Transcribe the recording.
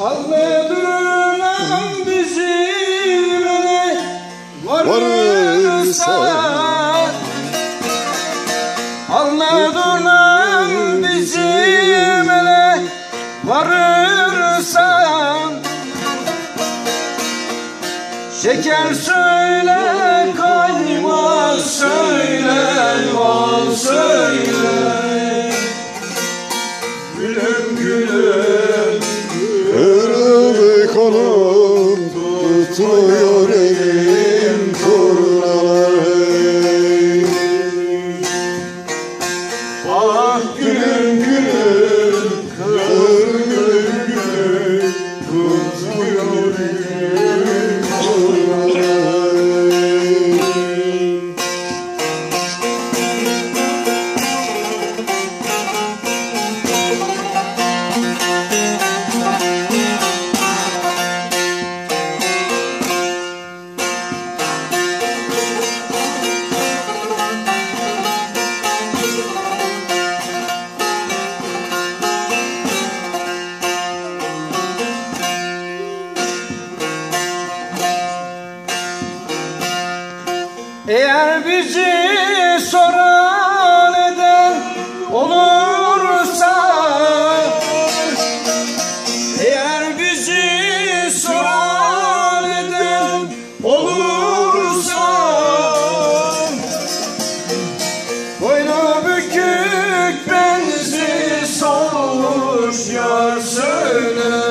Anladığım bizimle Varırsa varırsa Anladığım bizimle varırsan Şeker söyle kaymak söyle bal söyle no. Eğer bizi soran eden olursa Eğer bizi soran eden olursa Boynu bükük bensiz olmuş yar söyle